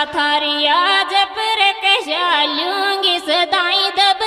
रजर् लूंगी सदाई दब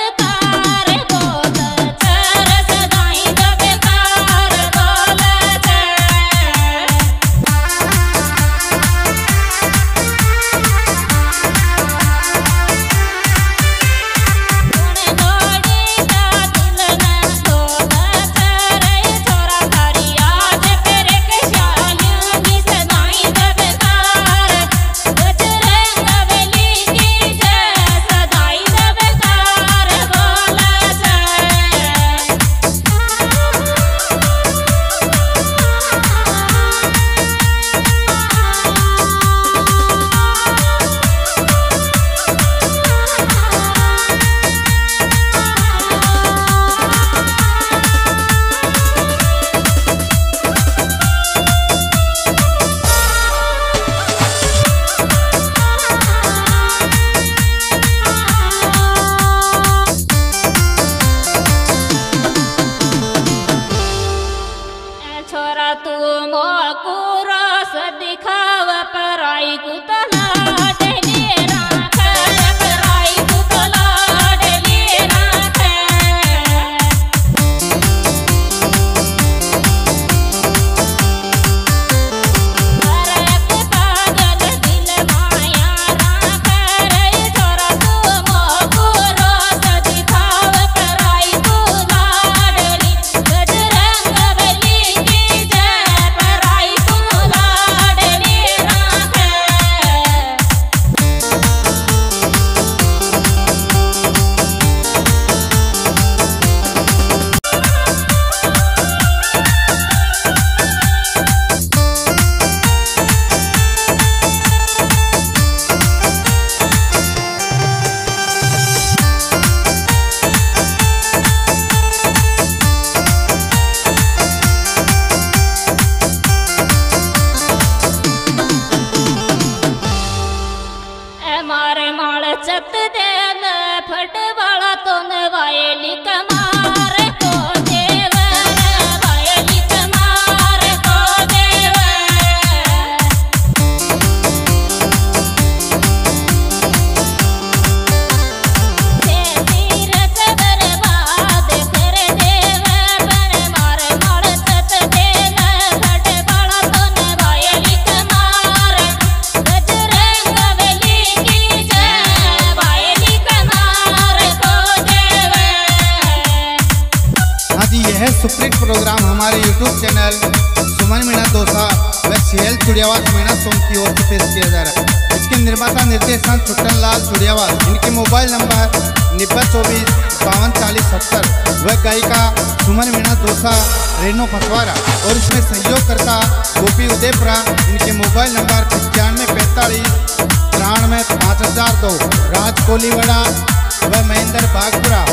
bonita यह सुप्रीत प्रोग्राम हमारे यूट्यूब चैनल सुमन मीणा दोसा। व सीएल चुड़ियावास मीणा सोम की ओर से पेश किया जा रहा है। इसके निर्माता निर्देशक छुट्टन लाल चुड़ियावास। इनके मोबाइल नंबर निब्बे चौबीस, बावन चालीस, सत्तर। व गायिका सुमन मीणा दोसा रेनो फसवारा और इसमें सहयोग करता गोपी उदयपुरा इनके मोबाइल नंबर पचानवे पैंतालीस, तिरानवे, पाँच हज़ार दो। राज कोलीवाड़ा व महेंद्र बागपुरा।